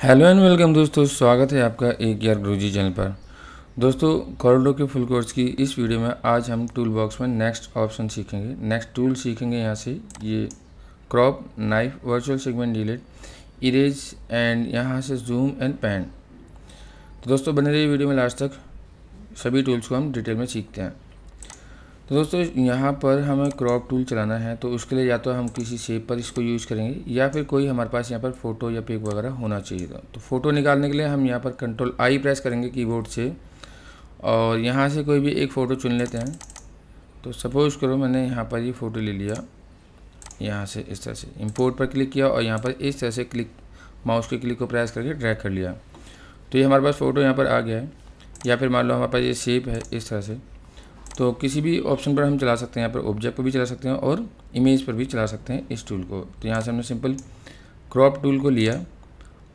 Hello and welcome दोस्तों, स्वागत है आपका एक यार गुरुजी चैनल पर। दोस्तों कॉर्डो के फुल कोर्स की इस वीडियो में आज हम टूल बॉक्स में नेक्स्ट ऑप्शन सीखेंगे। नेक्स्ट टूल सीखेंगे यहाँ से, ये crop knife virtual segment delete erase and यहाँ से जूम एंड पैन तो दोस्तों, बने रहिए वीडियो में लास्ट तक। सभी टूल्स को हम डिटेल में सीखते हैं। तो दोस्तों, यहाँ पर हमें क्रॉप टूल चलाना है तो उसके लिए या तो हम किसी शेप पर इसको यूज़ करेंगे, या फिर कोई हमारे पास यहाँ पर फ़ोटो या पिक वगैरह होना चाहिए था। तो फ़ोटो निकालने के लिए हम यहाँ पर कंट्रोल आई प्रेस करेंगे कीबोर्ड से, और यहाँ से कोई भी एक फ़ोटो चुन लेते हैं। तो सपोज़ करो मैंने यहाँ पर ये फ़ोटो ले लिया, यहाँ से इस तरह से, इम्पोर्ट पर क्लिक किया और यहाँ पर इस तरह से क्लिक, माउस के क्लिक को प्रेस करके ड्रैग कर लिया। तो ये हमारे पास फ़ोटो यहाँ पर आ गया है, या फिर मान लो हमारे पास ये शेप है इस तरह से तो किसी भी ऑप्शन पर हम चला सकते हैं, यहाँ पर ऑब्जेक्ट पर भी चला सकते हैं और इमेज पर भी चला सकते हैं इस टूल को। तो यहाँ से हमने सिंपल क्रॉप टूल को लिया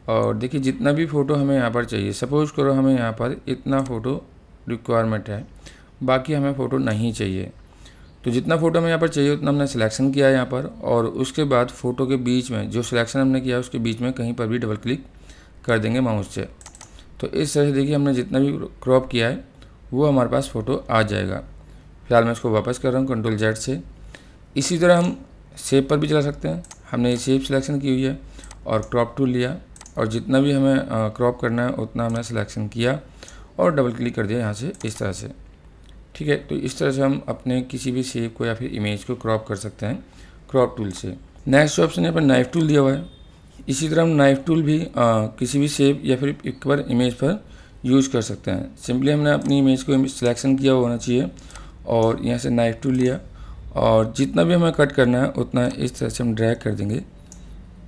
और देखिए जितना भी फ़ोटो हमें यहाँ पर चाहिए सपोज़ करो हमें यहाँ पर इतना फ़ोटो रिक्वायरमेंट है, बाकी हमें फ़ोटो नहीं चाहिए। तो जितना फ़ोटो हमें यहाँ पर चाहिए, उतना हमने सिलेक्शन किया यहाँ पर और उसके बाद फ़ोटो के बीच में, जो सिलेक्शन हमने किया उसके बीच में कहीं पर भी डबल क्लिक कर देंगे माउस से। तो इस तरह से देखिए हमने जितना भी क्रॉप किया है, वो हमारे पास फ़ोटो आ जाएगा। फ़िलहाल मैं इसको वापस कर रहा हूँ कंट्रोल जेड से। इसी तरह हम शेप पर भी चला सकते हैं। हमने ये शेप सिलेक्शन की हुई है और क्रॉप टूल लिया और जितना भी हमें क्रॉप करना है उतना हमने सिलेक्शन किया और डबल क्लिक कर दिया यहाँ से इस तरह से। ठीक है तो इस तरह से हम अपने किसी भी शेप को या फिर इमेज को क्रॉप कर सकते हैं क्रॉप टूल से। नेक्स्ट ऑप्शन यहाँ पर नाइफ टूल दिया हुआ है। इसी तरह हम नाइफ टूल भी आ, किसी भी शेप या फिर एक बार इमेज पर यूज़ कर सकते हैं। सिंपली हमने अपनी इमेज को सिलेक्शन किया होना चाहिए और यहाँ से नाइफ टू लिया। और जितना भी हमें कट करना है, उतना इस तरह से हम ड्रैग कर देंगे।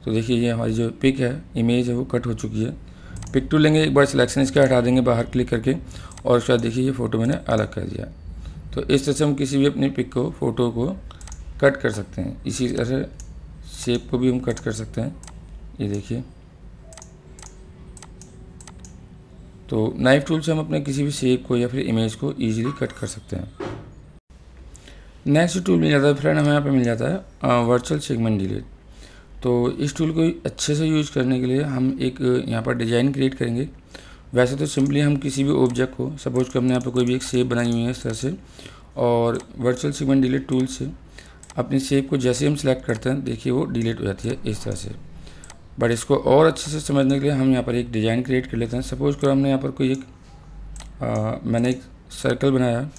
तो देखिए, ये हमारी जो पिक है इमेज है, वो कट हो चुकी है। पिक टू लेंगे, एक बार सिलेक्शन इसका हटा देंगे बाहर क्लिक करके। और उसके बाद देखिए, ये फ़ोटो मैंने अलग कर दिया। तो इस तरह से हम किसी भी अपनी पिक को फ़ोटो को कट कर सकते हैं। इसी तरह शेप को भी हम कट कर सकते हैं। ये देखिए। तो नाइफ टूल से हम अपने किसी भी शेप को या फिर इमेज को ईजिली कट कर सकते हैं। नेक्स्ट टूल मिल जाता है फ्रेंड हमें यहाँ पे मिल जाता है वर्चुअल सेगमेंट डिलीट तो इस टूल को अच्छे से यूज़ करने के लिए हम एक यहाँ पर डिज़ाइन क्रिएट करेंगे. वैसे तो सिंपली हम किसी भी ऑब्जेक्ट को सपोज़ कि हमने यहाँ पर कोई भी एक शेप बनाई हुई है इस तरह से और वर्चुअल सेगमेंट डिलीट टूल से अपनी शेप को जैसे हम सिलेक्ट करते हैं देखिए वो डिलीट हो जाती है इस तरह से. बट इसको और अच्छे से समझने के लिए हम यहाँ पर एक डिज़ाइन क्रिएट कर लेते हैं. सपोज़ करो हमने यहाँ पर कोई एक आ, मैंने एक सर्कल बनाया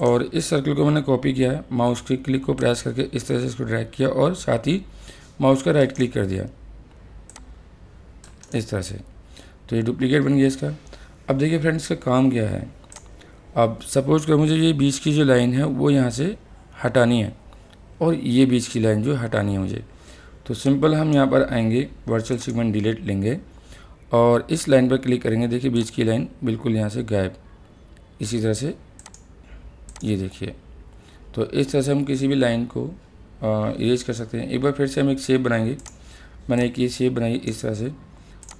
और इस सर्कल को मैंने कॉपी किया है। माउस के क्लिक को प्रेस करके इस तरह से इसको ड्रैग किया और साथ ही माउस का राइट क्लिक कर दिया। इस तरह से। तो ये डुप्लीकेट बन गया इसका। अब देखिए फ्रेंड्स का काम क्या है? अब सपोज़ कर मुझे ये बीच की जो लाइन है, वो यहाँ से हटानी है और ये बीच की लाइन जो हटानी है मुझे। तो सिंपल हम यहाँ पर आएँगे वर्चुअल सिगमेंट डिलीट लेंगे और इस लाइन पर क्लिक करेंगे। देखिए बीच की लाइन बिल्कुल यहाँ से गायब। इसी तरह से ये देखिए। तो इस तरह से हम किसी भी लाइन को इरेज कर सकते हैं। एक बार फिर से हम एक शेप बनाएँगे। मैंने एक ये शेप बनाई इस तरह से।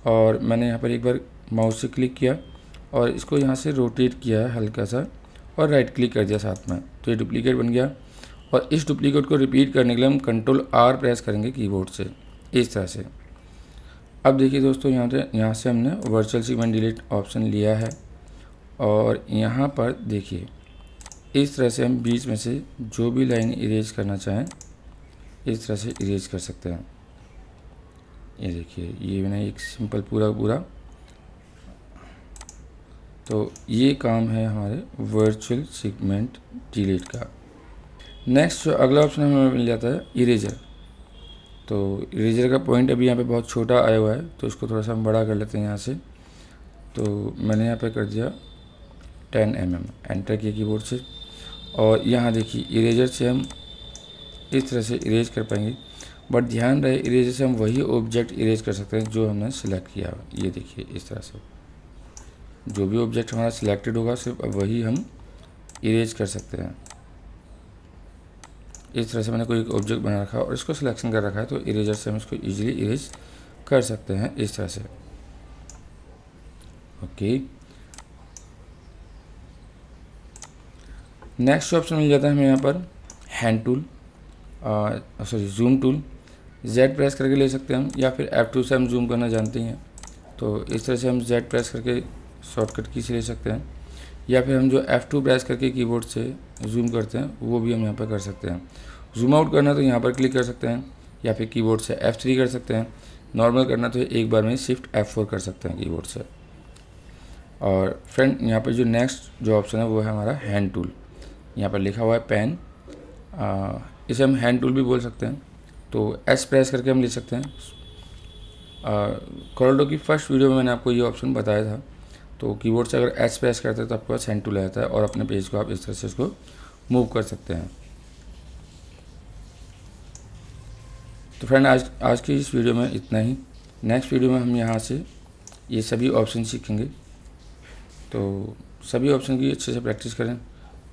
और मैंने यहाँ पर एक बार माउस से क्लिक किया और इसको यहाँ से रोटेट किया है हल्का सा और राइट क्लिक कर दिया साथ में। तो ये डुप्लीकेट बन गया। और इस डुप्लीकेट को रिपीट करने के लिए हम कंट्रोल आर प्रेस करेंगे कीबोर्ड से। इस तरह से। अब देखिए दोस्तों, यहाँ से यहाँ से हमने वर्चुअल सीमेंट डिलीट ऑप्शन लिया है। और यहाँ पर देखिए इस तरह से हम बीच में से जो भी लाइन इरेज करना चाहें, इस तरह से इरेज कर सकते हैं। ये देखिए, ये मैंने एक सिंपल पूरा पूरा। तो ये काम है हमारे वर्चुअल सेगमेंट डिलीट का। नेक्स्ट जो अगला ऑप्शन हमें मिल जाता है इरेजर तो इरेजर का पॉइंट अभी यहाँ पे बहुत छोटा आया हुआ है तो इसको थोड़ा सा हम बड़ा कर लेते हैं यहाँ से। तो मैंने यहाँ पे कर दिया 10 एम एम एंटर किया कीबोर्ड से। और यहाँ देखिए इरेजर से हम इस तरह से इरेज कर पाएँगे। बट ध्यान रहे इरेजर से हम वही ऑब्जेक्ट इरेज कर सकते हैं जो हमने सिलेक्ट किया ये देखिए, इस तरह से। जो भी ऑब्जेक्ट हमारा सिलेक्टेड होगा, सिर्फ़ वही हम इरेज कर सकते हैं। इस तरह से मैंने कोई ऑब्जेक्ट बना रखा है और इसको सिलेक्शन कर रखा है तो इरेजर से हम इसको ईजिली इरेज कर सकते हैं, इस तरह से। Okay okay. नेक्स्ट ऑप्शन मिल जाता है हमें यहाँ पर hand tool sorry zoom tool Z press करके ले सकते हैं हम, या फिर एफ़ टू से हम जूम करना जानते हैं। तो इस तरह से हम जेड प्रेस करके शॉर्टकट की से ले सकते हैं। या फिर हम जो F2 प्रेस करके कीबोर्ड से जूम करते हैं, वो भी हम यहाँ पर कर सकते हैं। जूम आउट करना तो यहाँ पर क्लिक कर सकते हैं, या फिर कीबोर्ड से F3 कर सकते हैं। नॉर्मल करना तो एक बार में शिफ्ट F4 कर सकते हैं कीबोर्ड से। और फ्रेंड यहाँ पर जो नेक्स्ट जो ऑप्शन है वो है हमारा हैंड टूल यहाँ पर लिखा हुआ है पेन इसे हम हैंड टूल भी बोल सकते हैं. तो एस प्रेस करके हम ले सकते हैं. कॉल्डो की फ़र्स्ट वीडियो में मैंने आपको ये ऑप्शन बताया था. तो कीबोर्ड से अगर एस प्रेस करते हैं तो आपके पास हैंड टूल आता है और अपने पेज को आप इस तरह से इसको मूव कर सकते हैं. तो फ्रेंड आज आज की इस वीडियो में इतना ही. नेक्स्ट वीडियो में हम यहाँ से ये सभी ऑप्शन सीखेंगे. तो सभी ऑप्शन की अच्छे से प्रैक्टिस करें.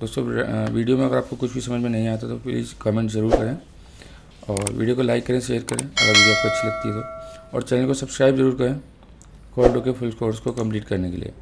दोस्तों वीडियो में अगर आपको कुछ भी समझ में नहीं आता तो प्लीज़ कमेंट ज़रूर करें और वीडियो को लाइक करें शेयर करें, अगर वीडियो आपको अच्छी लगती है तो। और चैनल को सब्सक्राइब ज़रूर करें कोर्डो के फुल कोर्स को कंप्लीट करने के लिए।